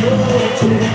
noche,